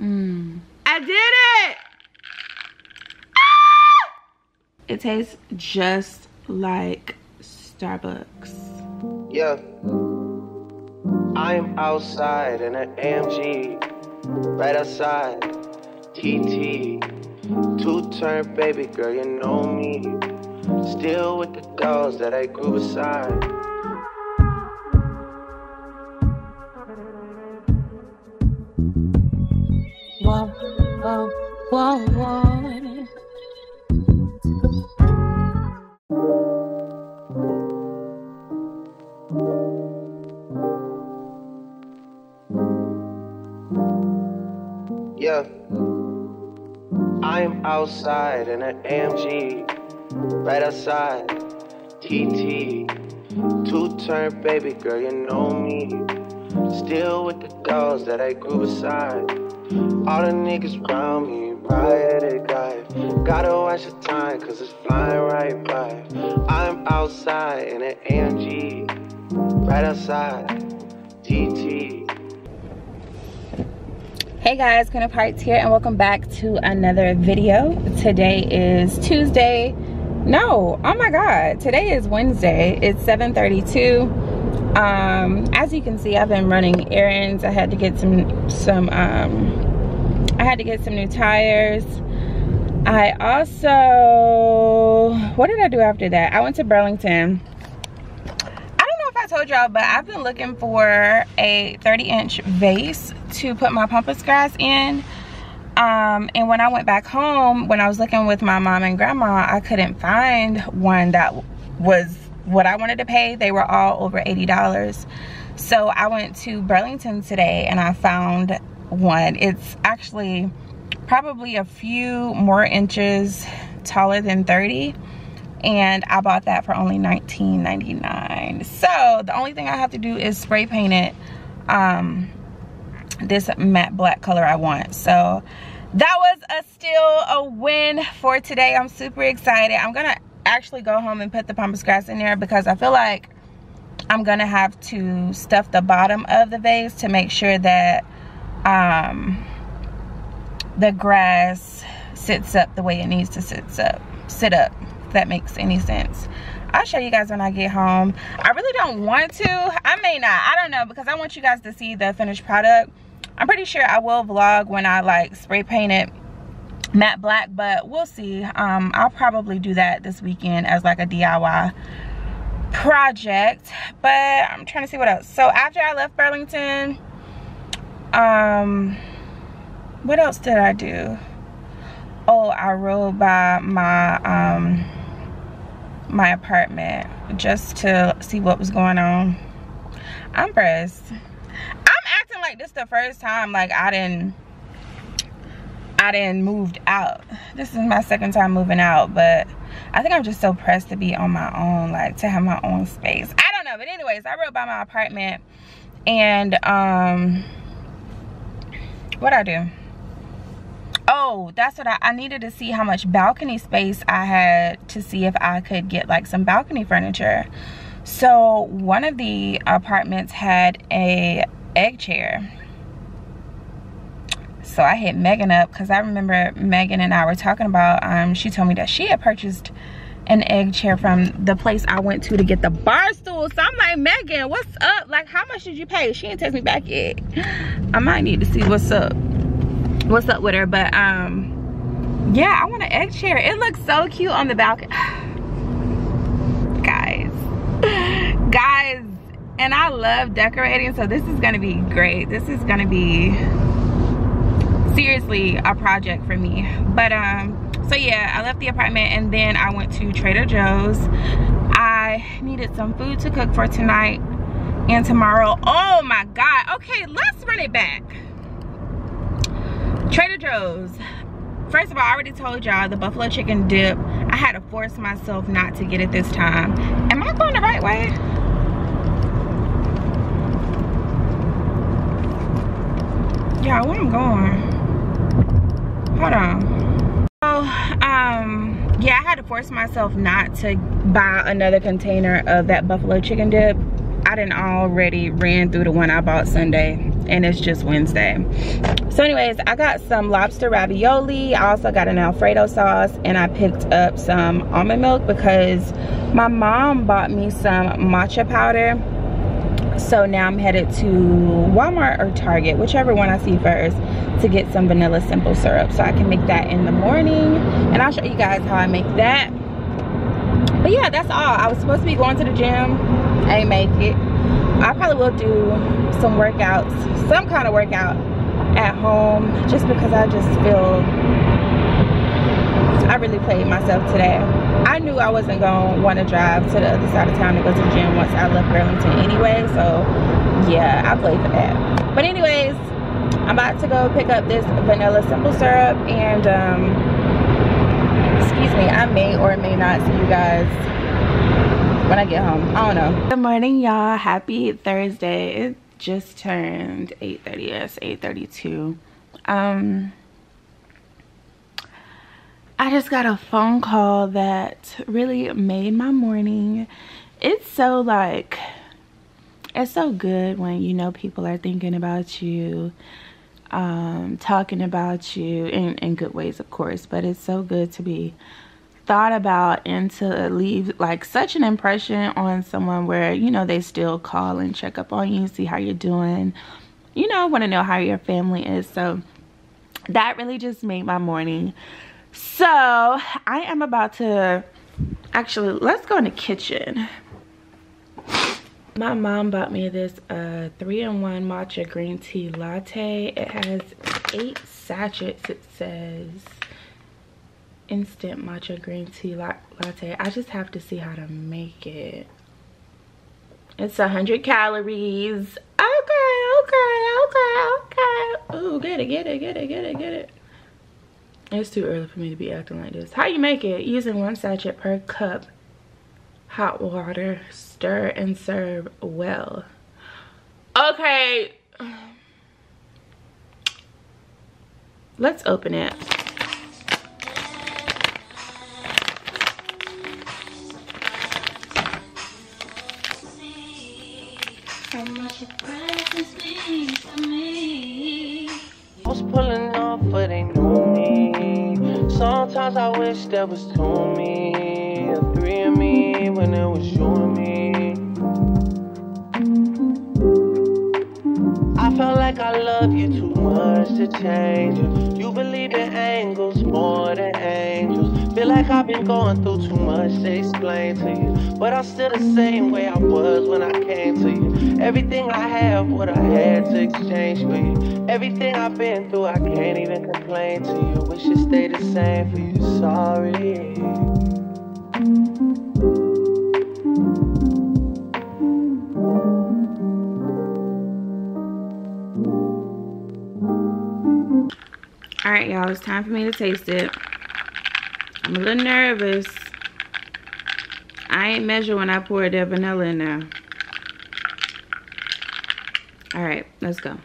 Mm. I did it! Ah! It tastes just like Starbucks. Yeah. I'm outside in an AMG, right outside. TT, two turn baby girl, you know me. Still with the dolls that I grew beside. Yeah. I'm outside in an AMG, right outside. TT, two turn baby girl, you know me. Still with the dolls that I grew beside. All the niggas around me, at guy. Gotta watch the time, cause it's flying right by. I'm outside in an AMG, right outside. TT. Hey guys, Queen of Hearts here and welcome back to another video. Today is Tuesday. No, oh my god, today is Wednesday. It's 7.32. Um, as you can see, I've been running errands. I had to get some, some, um, I had to get some new tires. I also, what did I do after that? I went to Burlington. I don't know if I told y'all, but I've been looking for a 30 inch vase to put my pampas grass in um, and when I went back home when I was looking with my mom and grandma I couldn't find one that was what I wanted to pay they were all over $80 so I went to Burlington today and I found one it's actually probably a few more inches taller than 30 and I bought that for only $19.99 so the only thing I have to do is spray paint it um, this matte black color I want. So that was a still a win for today. I'm super excited. I'm gonna actually go home and put the pampas grass in there because I feel like I'm gonna have to stuff the bottom of the vase to make sure that um, the grass sits up the way it needs to sit up. Sit up, if that makes any sense. I'll show you guys when I get home. I really don't want to. I may not. I don't know because I want you guys to see the finished product. I'm pretty sure I will vlog when I like spray paint it matte black, but we'll see. Um, I'll probably do that this weekend as like a DIY project. But I'm trying to see what else. So after I left Burlington, um, what else did I do? Oh, I rode by my um my apartment just to see what was going on. I'm pressed I'm acting like this the first time like I didn't I didn't moved out. This is my second time moving out, but I think I'm just so pressed to be on my own, like to have my own space. I don't know, but anyways, I rode by my apartment and um what I do? Oh, that's what I, I needed to see how much balcony space I had to see if I could get like some balcony furniture. So one of the apartments had a egg chair so i hit megan up because i remember megan and i were talking about um she told me that she had purchased an egg chair from the place i went to to get the bar stool. So i'm like megan what's up? Like how much did you pay? She didn't text me back yet. I might need to see what's up what's up with her. But um yeah i want an egg chair. It looks so cute on the balcony. Guys. Guys and I love decorating so this is gonna be great. This is gonna be seriously a project for me. But um so yeah I left the apartment and then I went to Trader Joe's. I needed some food to cook for tonight and tomorrow. Oh my god. Okay let's run it back. Trader Joe's. First of all I already told y'all the buffalo chicken dip. I had to force myself not to get it this time. Am I going the right way? Yeah where i'm going? Hold on so um yeah i had to force myself not to buy another container of that buffalo chicken dip i didn't already ran through the one i bought sunday and it's just Wednesday. So anyways, I got some lobster ravioli. I also got an Alfredo sauce and I picked up some almond milk because my mom bought me some matcha powder. So now I'm headed to Walmart or Target, whichever one I see first, to get some vanilla simple syrup so I can make that in the morning. And I'll show you guys how I make that. But yeah, that's all. I was supposed to be going to the gym. I ain't make it. I probably will do some workouts, some kind of workout at home just because I just feel I really played myself today. I knew I wasn't going to want to drive to the other side of town to go to the gym once I left Burlington anyway. So yeah, I played for that. But anyways, I'm about to go pick up this vanilla simple syrup and um, excuse me, I may or may not see you guys when I get home. I don't know. Good morning, y'all. Happy Thursday. It just turned 8.30. Yes, 8.32. Um, I just got a phone call that really made my morning. It's so like, it's so good when you know people are thinking about you, um, talking about you in, in good ways, of course, but it's so good to be thought about and to leave like such an impression on someone where you know they still call and check up on you see how you're doing you know want to know how your family is so that really just made my morning so i am about to actually let's go in the kitchen my mom bought me this uh three-in-one matcha green tea latte it has eight sachets it says instant matcha green tea latte. I just have to see how to make it. It's 100 calories. Okay, okay, okay, okay. Ooh, get it, get it, get it, get it, get it. It's too early for me to be acting like this. How you make it? Using one sachet per cup. Hot water. Stir and serve well. Okay. Let's open it. Sometimes I wish there was two of me, or three of me, when it was you and me. I felt like I love you too much to change you. Believe in angles more than angels. Feel like I've been going through too much to explain to you. But I'm still the same way I was when I came to you. Everything I have, what I had to exchange for you. Everything I've been through, I can't even complain to you. Wish it stayed the same for you. Sorry. All right, y'all, it's time for me to taste it. I'm a little nervous. I ain't measure when I poured that vanilla in there. All right, let's go.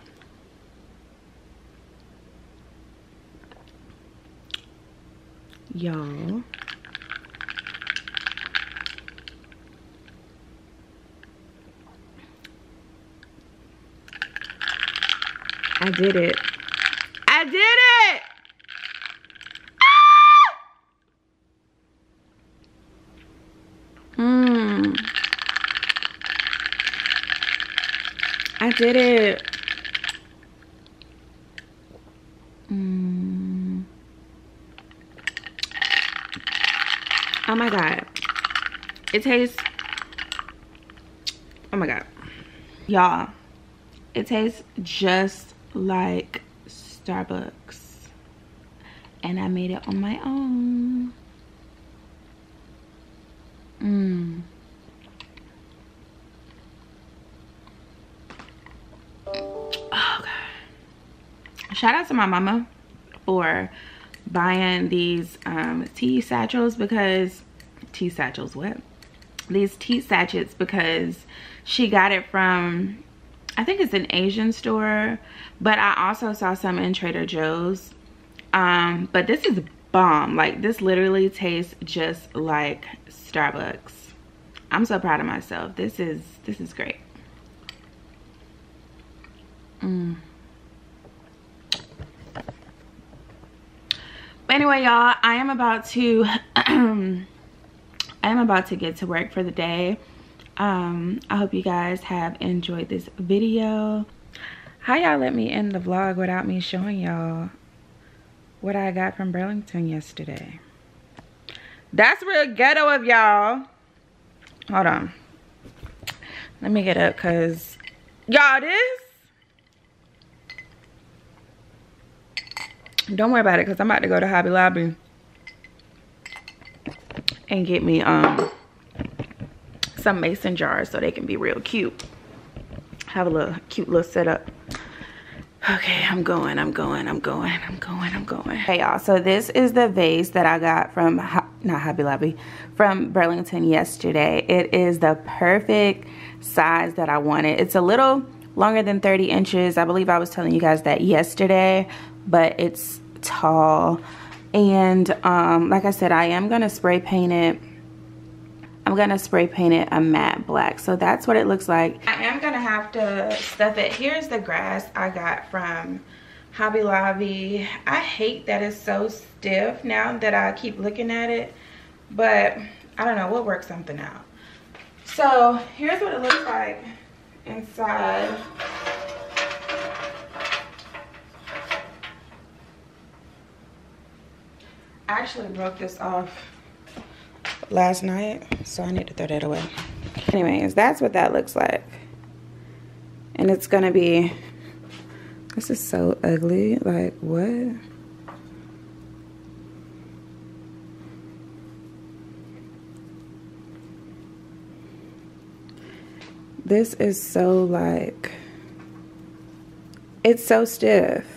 Y'all. I did it. I did it! Did it. Mmm. Oh my God. It tastes, oh my God. Y'all, it tastes just like Starbucks. And I made it on my own. Mmm. Shout out to my mama for buying these um, tea satchels because, tea satchels, what? These tea sachets because she got it from, I think it's an Asian store, but I also saw some in Trader Joe's. Um, but this is bomb. Like this literally tastes just like Starbucks. I'm so proud of myself. This is this is great. Mm. Anyway, y'all, I am about to I am about to get to work for the day. Um, I hope you guys have enjoyed this video. How y'all let me end the vlog without me showing y'all what I got from Burlington yesterday? That's real ghetto of y'all. Hold on. Let me get up because y'all this don't worry about it because i'm about to go to hobby lobby and get me um some mason jars so they can be real cute. Have a little cute little setup. Okay i'm going i'm going i'm going i'm going i'm going. Hey y'all so this is the vase that i got from not hobby lobby from burlington yesterday. It is the perfect size that i wanted. It's a little longer than 30 inches. I believe i was telling you guys that yesterday but it's tall. And um, like I said I am gonna spray paint it. I'm gonna spray paint it a matte black. So that's what it looks like. I am gonna have to stuff it. Here's the grass I got from Hobby Lobby. I hate that it's so stiff now that I keep looking at it but I don't know we'll work something out. So here's what it looks like inside I actually broke this off last night, so I need to throw that away. Anyways, that's what that looks like. And it's gonna be, this is so ugly, like what? This is so like, it's so stiff.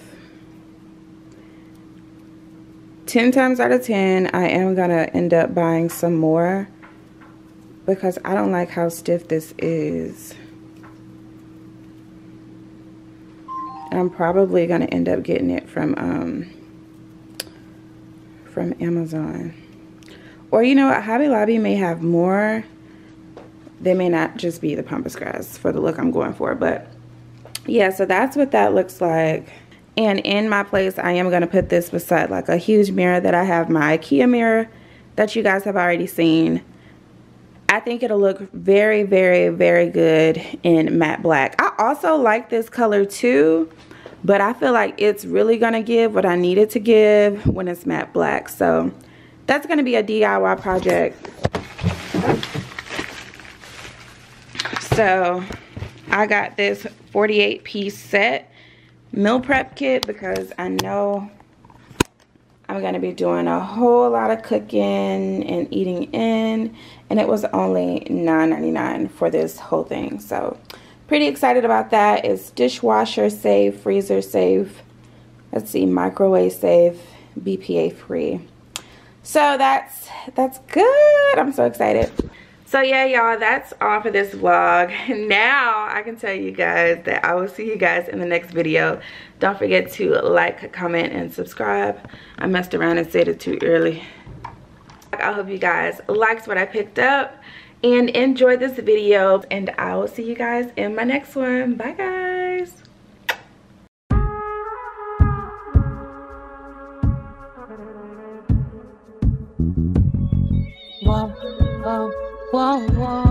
10 times out of 10, I am going to end up buying some more because I don't like how stiff this is. I'm probably going to end up getting it from um, from Amazon. Or you know what, Hobby Lobby may have more. They may not just be the pampas grass for the look I'm going for. But yeah, so that's what that looks like. And in my place, I am going to put this beside like a huge mirror that I have, my Ikea mirror that you guys have already seen. I think it'll look very, very, very good in matte black. I also like this color too, but I feel like it's really going to give what I need it to give when it's matte black. So that's going to be a DIY project. So I got this 48 piece set meal prep kit because I know I'm going to be doing a whole lot of cooking and eating in. And it was only $9.99 for this whole thing. So pretty excited about that. It's dishwasher safe, freezer safe. Let's see, microwave safe, BPA free. So that's that's good. I'm so excited. So yeah, y'all, that's all for this vlog. Now I can tell you guys that I will see you guys in the next video. Don't forget to like, comment, and subscribe. I messed around and said it too early. I hope you guys liked what I picked up and enjoyed this video. And I will see you guys in my next one. Bye, guys. Whoa, whoa.